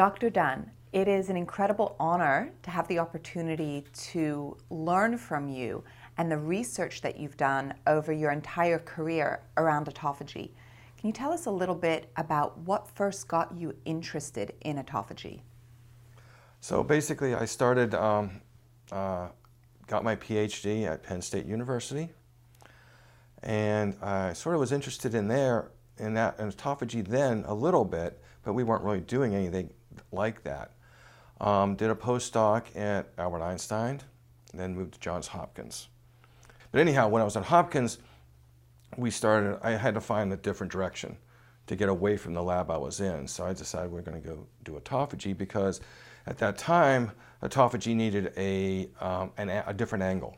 Dr. Dunn, it is an incredible honor to have the opportunity to learn from you and the research that you've done over your entire career around autophagy. Can you tell us a little bit about what first got you interested in autophagy? So basically, I started, um, uh, got my PhD at Penn State University, and I sort of was interested in there, in that, in autophagy then a little bit, but we weren't really doing anything like that. Um, did a postdoc at Albert Einstein, then moved to Johns Hopkins. But anyhow, when I was at Hopkins, we started, I had to find a different direction to get away from the lab I was in. So I decided we are going to go do autophagy because at that time, autophagy needed a, um, an, a different angle.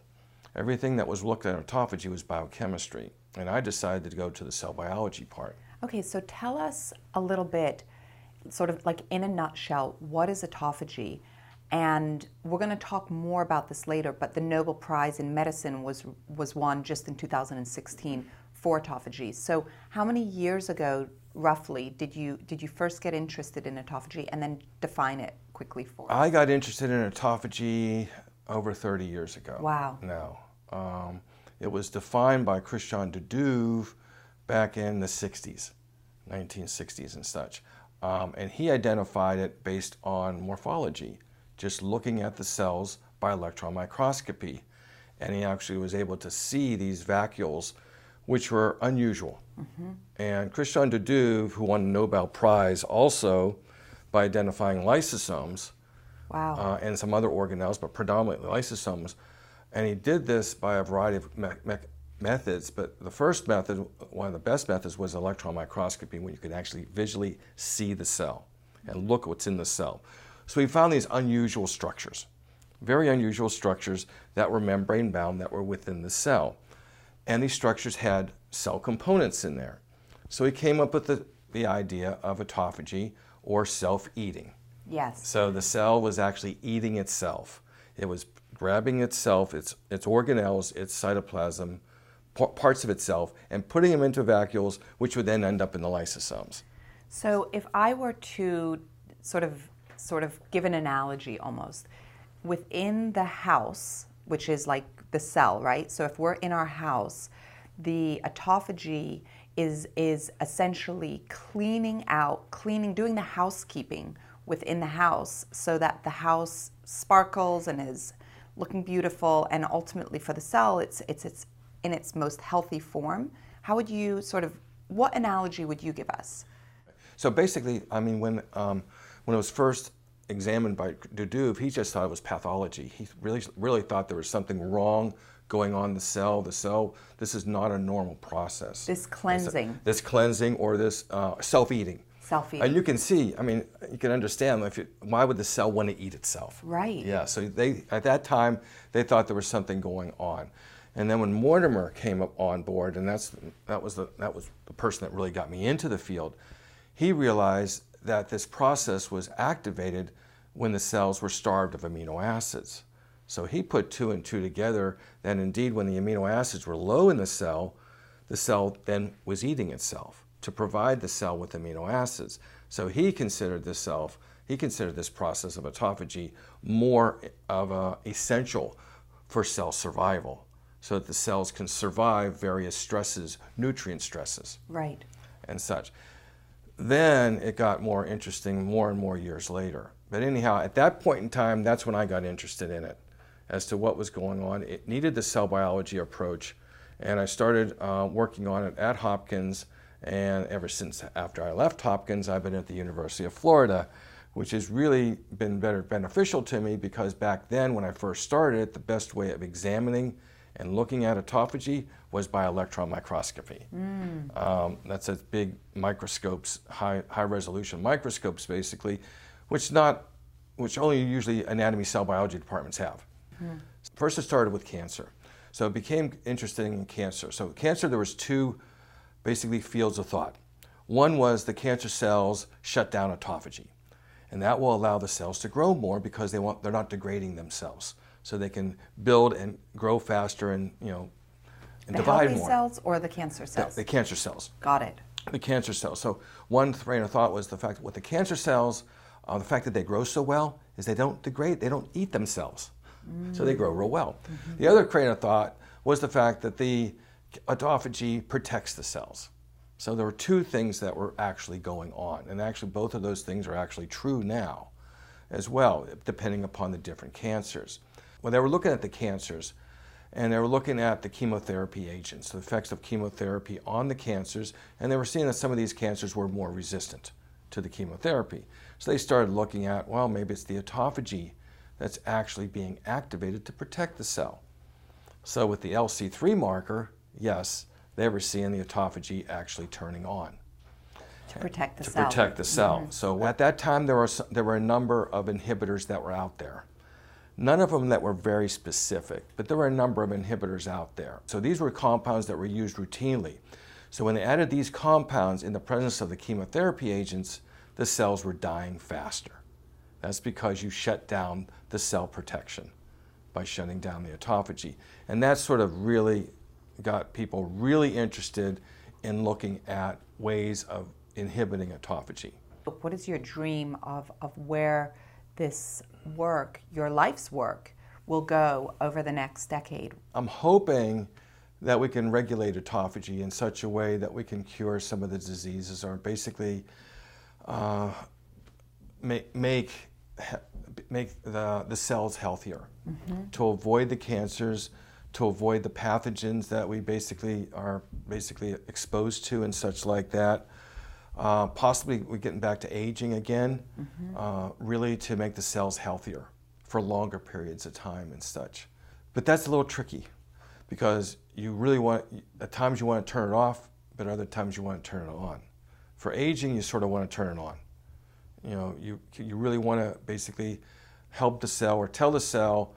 Everything that was looked at in autophagy was biochemistry, and I decided to go to the cell biology part. Okay, so tell us a little bit, sort of like in a nutshell, what is autophagy? And we're going to talk more about this later, but the Nobel Prize in Medicine was, was won just in 2016 for autophagy. So, how many years ago, roughly, did you, did you first get interested in autophagy and then define it quickly for us? I got interested in autophagy over 30 years ago. Wow. No. um, it was defined by Christian de Duve back in the 60s, 1960s and such. Um, and he identified it based on morphology, just looking at the cells by electron microscopy. And he actually was able to see these vacuoles, which were unusual. Mm-hmm. And Christian de Duve, who won the Nobel Prize also by identifying lysosomes, Wow. Uh, and some other organelles, but predominantly lysosomes. And he did this by a variety of me- me- methods, but the first method, one of the best methods, was electron microscopy, when you could actually visually see the cell and look what's in the cell. So he found these unusual structures, very unusual structures that were membrane bound that were within the cell. And these structures had cell components in there. So he came up with the, the idea of autophagy or self eating. Yes. So the cell was actually eating itself. It was grabbing itself, its, its organelles, its cytoplasm, parts of itself, and putting them into vacuoles, which would then end up in the lysosomes. So if I were to sort of sort of give an analogy almost, within the house, which is like the cell, right? So if we're in our house, the autophagy is is essentially cleaning out, cleaning, doing the housekeeping within the house so that the house sparkles and is looking beautiful and ultimately for the cell it's it's it's in its most healthy form how would you sort of what analogy would you give us so basically i mean when um, when it was first examined by de Duve, he just thought it was pathology he really really thought there was something wrong going on in the cell the cell this is not a normal process this cleansing this, this cleansing or this uh, self-eating self-eating. And you can see, I mean, you can understand if it, why would the cell want to eat itself? Right. Yeah. So they at that time they thought there was something going on, and then when Mortimore came up on board, and that's that was the that was the person that really got me into the field. He realized that this process was activated when the cells were starved of amino acids. So he put two and two together that indeed when the amino acids were low in the cell, the cell then was eating itself to provide the cell with amino acids. So he considered this self, he considered this process of autophagy more of a essential for cell survival, so that the cells can survive various stresses, nutrient stresses, right, and such. Then it got more interesting more and more years later. But anyhow, at that point in time, that's when I got interested in it, as to what was going on. It needed the cell biology approach, and I started uh, working on it at Hopkins and ever since after I left Hopkins, I've been at the University of Florida, which has really been better beneficial to me because back then, when I first started, the best way of examining and looking at autophagy was by electron microscopy. Mm. Um, that's a big microscopes, high, high resolution microscopes, basically, which not, which only usually anatomy cell biology departments have. Mm. First, it started with cancer, so it became interesting in cancer. So cancer, there was two basically fields of thought. One was the cancer cells shut down autophagy, and that will allow the cells to grow more because they want, they're not degrading themselves, so they can build and grow faster and you know and the divide healthy more. cells or the cancer cells? The, the cancer cells. Got it. The cancer cells. So one train of thought was the fact that with the cancer cells, uh, the fact that they grow so well is they don't degrade, they don't eat themselves. So they grow real well. The other train of thought was the fact that the autophagy protects the cells. So there were two things that were actually going on, and actually both of those things are actually true now as well, depending upon the different cancers. When they were looking at the cancers, and they were looking at the chemotherapy agents, the effects of chemotherapy on the cancers, and they were seeing that some of these cancers were more resistant to the chemotherapy. So they started looking at, well, maybe it's the autophagy that's actually being activated to protect the cell. So with the LC3 marker, yes, they were seeing the autophagy actually turning on to protect the cell. to cell. protect the cell. Mm-hmm. So at that time, there were there were a number of inhibitors that were out there. None of them that were very specific, but there were a number of inhibitors out there. So these were compounds that were used routinely. So when they added these compounds in the presence of the chemotherapy agents, the cells were dying faster. That's because you shut down the cell protection by shutting down the autophagy. And that sort of really got people really interested in looking at ways of inhibiting autophagy. What is your dream of, of where this work, your life's work, will go over the next decade? I'm hoping that we can regulate autophagy in such a way that we can cure some of the diseases or basically uh, make, make, make the, the cells healthier to avoid the cancers, to avoid the pathogens that we basically are basically exposed to and such like that. Uh, possibly we're getting back to aging again, uh, really to make the cells healthier for longer periods of time and such. But that's a little tricky because you really want, at times you want to turn it off, but other times you want to turn it on. For aging, you sort of want to turn it on. You know, you, you really want to basically help the cell or tell the cell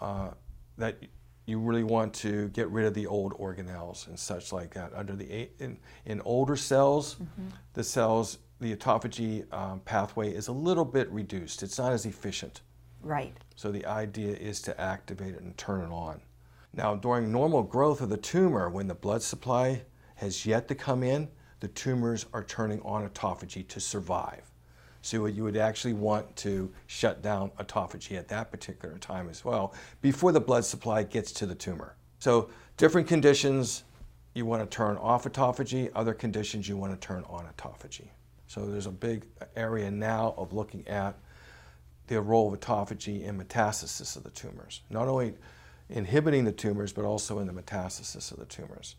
uh, that you really want to get rid of the old organelles and such like that. Under the in, in older cells, the cells the autophagy um, pathway is a little bit reduced. It's not as efficient. Right. So the idea is to activate it and turn it on. Now, during normal growth of the tumor, when the blood supply has yet to come in, the tumors are turning on autophagy to survive. So you would actually want to shut down autophagy at that particular time as well before the blood supply gets to the tumor. So different conditions, you want to turn off autophagy. Other conditions, you want to turn on autophagy. So there's a big area now of looking at the role of autophagy in metastasis of the tumors. Not only inhibiting the tumors, but also in the metastasis of the tumors.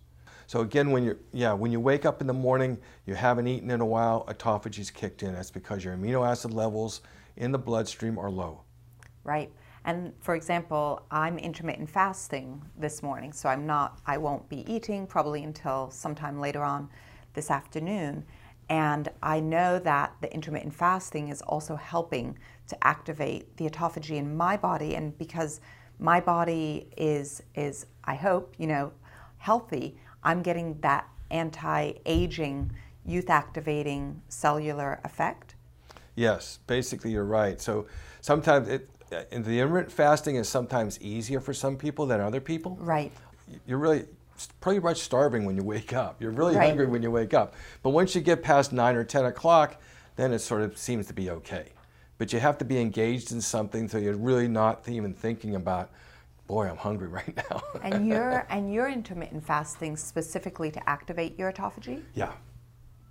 So again, when you yeah, when you wake up in the morning, you haven't eaten in a while, autophagy's kicked in. That's because your amino acid levels in the bloodstream are low. Right. And for example, I'm intermittent fasting this morning, so I'm not, I won't be eating probably until sometime later on this afternoon. And I know that the intermittent fasting is also helping to activate the autophagy in my body. And because my body is, is I hope, you know, healthy, I'm getting that anti aging, youth activating cellular effect. Yes, basically you're right. So sometimes it, uh, the intermittent fasting is sometimes easier for some people than other people. Right. You're really pretty much starving when you wake up. You're really Right. hungry when you wake up. But once you get past nine or ten o'clock, then it sort of seems to be okay. But you have to be engaged in something, so you're really not even thinking about, boy, I'm hungry right now. And you're and you're intermittent fasting specifically to activate your autophagy? yeah,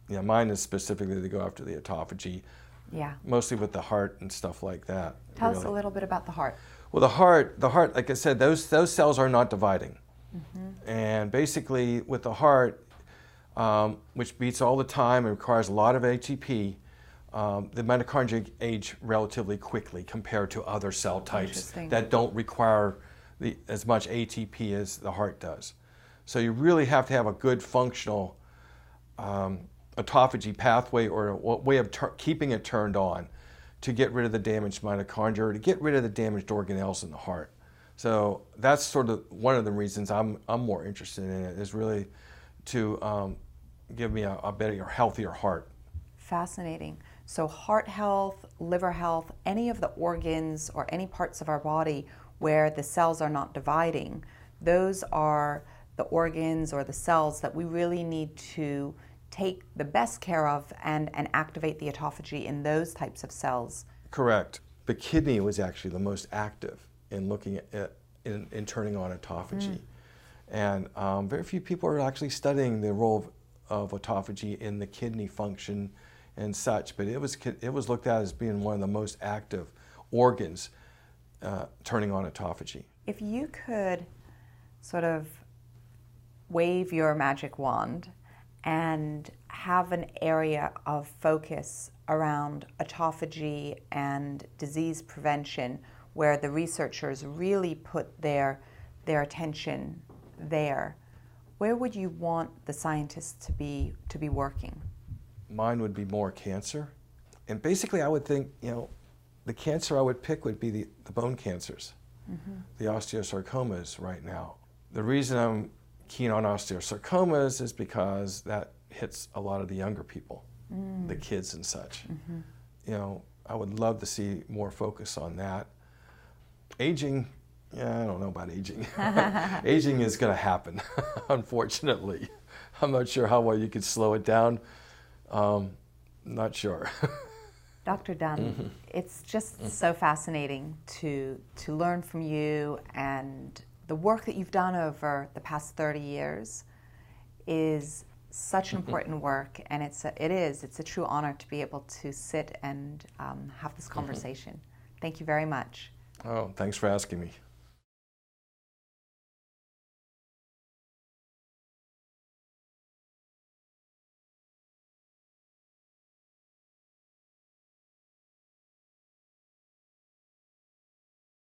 yeah. Mine is specifically to go after the autophagy, Yeah. mostly with the heart and stuff like that. Tell us a little bit about the heart. Well, the heart, the heart, like I said, those those cells are not dividing, and basically with the heart, um, which beats all the time and requires a lot of ATP, um, the mitochondria age relatively quickly compared to other cell types that don't require the, as much ATP as the heart does. So you really have to have a good functional um, autophagy pathway or a way of tur- keeping it turned on to get rid of the damaged mitochondria or to get rid of the damaged organelles in the heart. So that's sort of one of the reasons I'm, I'm more interested in it is really to um, give me a, a better, healthier heart. Fascinating. So, heart health, liver health, any of the organs or any parts of our body where the cells are not dividing, those are the organs or the cells that we really need to take the best care of and, and activate the autophagy in those types of cells. Correct. The kidney was actually the most active in looking at in, in turning on autophagy. And um, very few people are actually studying the role of, of autophagy in the kidney function and such, but it was, it was looked at as being one of the most active organs uh, turning on autophagy. If you could sort of wave your magic wand and have an area of focus around autophagy and disease prevention where the researchers really put their, their attention there, where would you want the scientists to be, to be working? Mine would be more cancer. And basically, I would think, you know, the cancer I would pick would be the, the bone cancers, mm-hmm. the osteosarcomas right now. The reason I'm keen on osteosarcomas is because that hits a lot of the younger people, mm. the kids and such. Mm-hmm. You know, I would love to see more focus on that. Aging, yeah, I don't know about aging. aging is going to happen, unfortunately. I'm not sure how well you could slow it down. Um, not sure. Dr. Dunn, mm-hmm. it's just mm-hmm. so fascinating to to learn from you and the work that you've done over the past 30 years is such an mm-hmm. important work, and it's a, it is it's a true honor to be able to sit and um, have this mm-hmm. conversation. Thank you very much. Oh, thanks for asking me.